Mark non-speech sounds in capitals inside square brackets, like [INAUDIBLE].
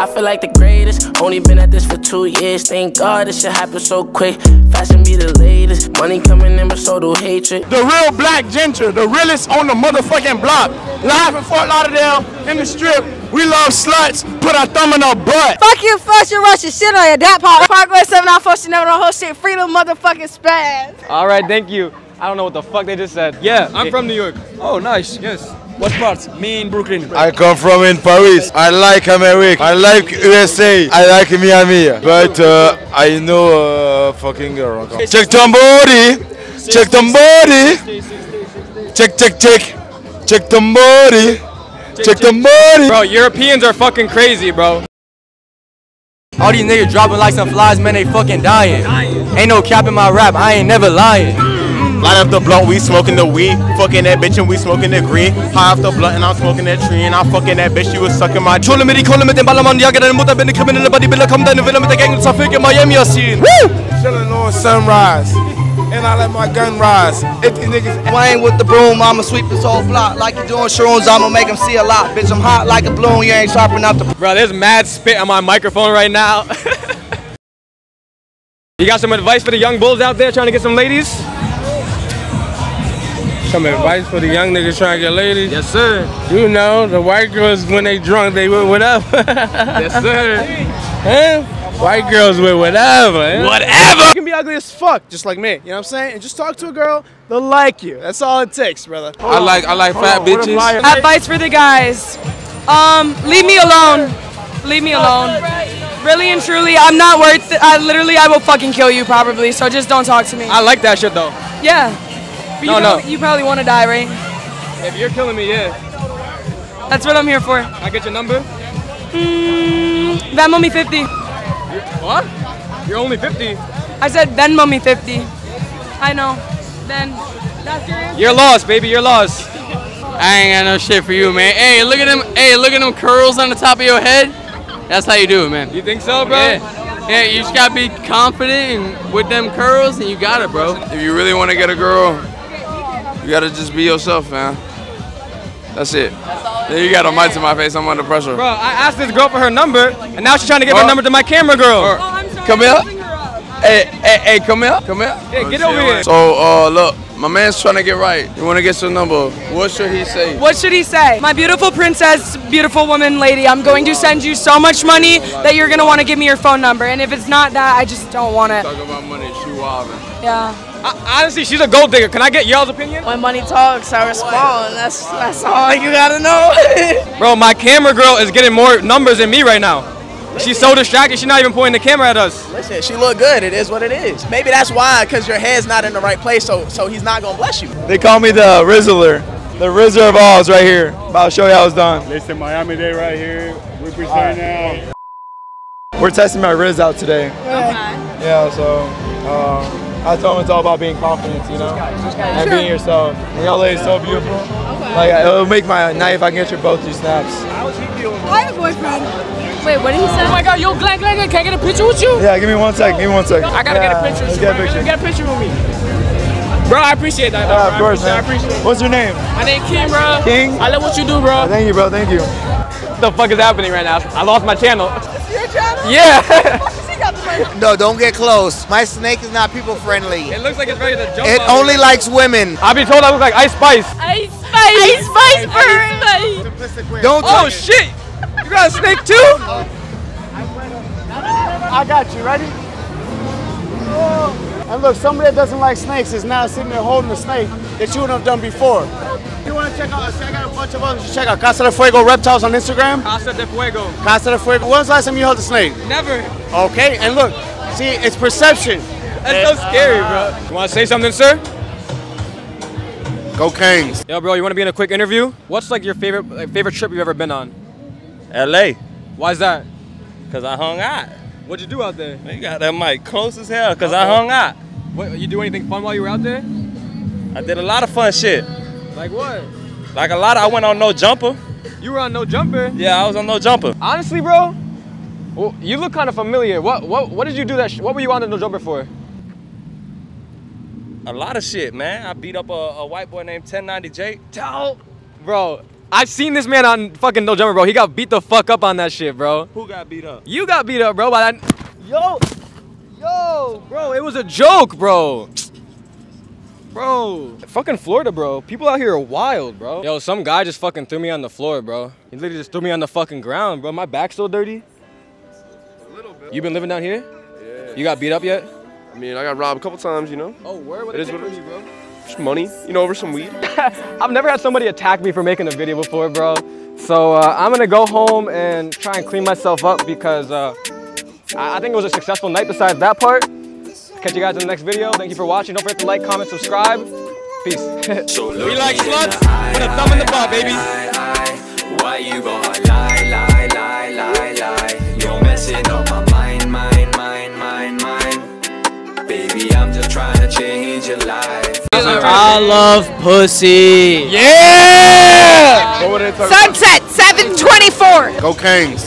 I feel like the greatest. Only been at this for two years. Thank God this shit happened so quick. Fashion be the latest. Money coming in, but so do hatred. The real black ginger, the realest on the motherfucking block. Live in Fort Lauderdale, in the strip. We love sluts. Put our thumb in our butt. Fuck you, fuss your Russian shit on your dad pop. Parkway 7 out for never on whole shit. Freedom motherfucking spaz. All right, thank you. I don't know what the fuck they just said. Yeah, I'm from New York. Oh, nice. Yes. What part? Me in Brooklyn. I come from in Paris. I like America. I like USA. I like Miami. But uh, I know uh, fucking uh, check somebody. Check somebody. Check check check. Check somebody. Check somebody. Bro, Europeans are fucking crazy, bro. All these niggas dropping like some flies, man, they fucking dying. Ain't no cap in my rap, I ain't never lying. Light up the blunt, we smoking the weed. Fucking that bitch and we smoking the green. High off the blunt and I'm smoking that tree. And I'm fucking that bitch, she was sucking my Kolla med de kolla med den ballermann, jagar den mot den kriminelle bodybuilder Kom den vill med den gängen som fick i Miami jag ser Woo! Chilling on sunrise. And I let my gun rise. If these niggas Wayne with the broom, I'ma sweep this whole block. Like you doing shrooms, I'ma make them see a lot. Bitch, I'm hot like a balloon, you ain't sharp enough to. Bro, there's mad spit on my microphone right now. [LAUGHS] you got some advice for the young bulls out there trying to get some ladies? Some advice for the young niggas trying to get ladies. Yes, sir. You know, the white girls when they drunk, they with whatever. [LAUGHS] Yes, sir. [LAUGHS] huh? White girls with whatever. eh? Whatever. You can be ugly as fuck, just like me. You know what I'm saying? And just talk to a girl, they'll like you. That's all it takes, brother. I like I like fat bitches. Advice for the guys. Um, leave me alone. Leave me alone. Really and truly, I'm not worth it. I literally, I will fucking kill you probably. So just don't talk to me. I like that shit though. Yeah. But No, you no. probably- You probably want to die, right? If you're killing me, yeah. That's what I'm here for. I get your number? Mm, Venmo me 50. What? You're only 50. I said Venmo me 50. I know. Then that's your answer. You're lost, baby. You're lost. I ain't got no shit for you, man. Hey, look at them. Hey, look at them curls on the top of your head. That's how you do it, man. You think so, bro? Yeah. Yeah, you just gotta be confident with them curls, and you got it, bro. If you really want to get a girl, you gotta just be yourself, man. That's it. Then you got a mic to my face. I'm under pressure. Bro, I asked this girl for her number, and now she's trying to give her number to my camera girl. Oh, I'm sorry. Come here. I'm holding her up. Hey, hey, hey, come here, come here. Yeah, get over here. So, uh, look, my man's trying to get right. You want to get your number? What should he say? What should he say? My beautiful princess, beautiful woman, lady, I'm going to send you so much money that you're gonna want to give me your phone number. And if it's not that, I just don't want it. Talk about money, shoe wobbling. Yeah. I, honestly, she's a gold digger. Can I get y'all's opinion? When money talks, I respond. That's that's all you gotta know. [LAUGHS] Bro, my camera girl is getting more numbers than me right now. She's so distracted, she's not even pointing the camera at us. Listen, she look good. It is what it is. Maybe that's why, cause your head's not in the right place. So, so he's not gonna bless you. They call me the Rizzler. The Rizzer of Oz right here. About to show you how it's done. Listen, Miami Dade right here. Represent now. We're testing my Riz out today. Okay. Yeah, so uh, I told him it's all about being confident, you know, and being yourself. And y'all ladies so beautiful. Like it'll make my night if I can get your both your snaps. I have a boyfriend. Wait, what did he say? oh my God, yo, Glenn, Glenn, Glenn, can I get a picture with you? Yeah, give me one sec. Give me one sec. I gotta get a picture. With you, get a picture. Get a picture with me. Bro, I appreciate that. Yeah, of bro. course, I man. appreciate it. What's your name? My name King, bro. King? I love what you do, bro. Oh, thank you, bro. Thank you. What the fuck is happening right now? I lost my channel. Your channel? Yeah. [LAUGHS] No, don't get close. My snake is not people friendly. it looks like it's ready to jump It on me. only likes women. I be told I look like Ice Spice. Ice Spice. Ice Spice bird. Don't Oh touch shit! You got a snake too? I got you. Ready? Oh. And look, somebody that doesn't like snakes is now sitting there holding a snake that you wouldn't have done before. You want to check out? See, I got a bunch of others. Check out Casa de Fuego Reptiles on Instagram. Casa de Fuego. Casa de Fuego. When was the last time you held a snake? Never. Okay, and look, see, it's perception. That's so scary, bro. You want to say something, sir? Go Kings. Yo, bro, you want to be in a quick interview? What's like your favorite like, favorite trip you've ever been on? L.A. Why's that? Cause I hung out. What'd you do out there? You got that mic close as hell. Cause I hung out. What, you do anything fun while you were out there? I did a lot of fun shit. Like what? Like a lot. Of, I went on no jumper. You were on no jumper. Yeah, I was on no jumper. Honestly, bro, well, you look kind of familiar. What what what did you do that? What were you on the no jumper for? A lot of shit, man. I beat up a, a white boy named 1090 Jake. Tell, bro. I've seen this man on fucking No Jumper, bro. He got beat the fuck up on that shit, bro. Who got beat up? You got beat up, bro, by that. Yo, yo, bro, it was a joke, bro. Bro, fucking Florida, bro. People out here are wild, bro. Yo, some guy just fucking threw me on the floor, bro. He literally just threw me on the fucking ground, bro. My back's still dirty. A little bit. You been living down here? Yeah. You got beat up yet? I mean, I got robbed a couple times, you know. Oh, where? What It they is what it from you, bro? Just money, you know, over some weed. [LAUGHS] I've never had somebody attack me for making a video before, bro. So uh, I'm gonna go home and try and clean myself up because uh, I, I think it was a successful night besides that part. Catch you guys in the next video. Thank you for watching. Don't forget to like, comment, subscribe. Peace. [LAUGHS] we like sluts. Put a thumb in the butt, baby. Why you gonna Baby, I'm trying to change your life. I love pussy. Yeah! What were they talking Sunset, 724. Go Canes.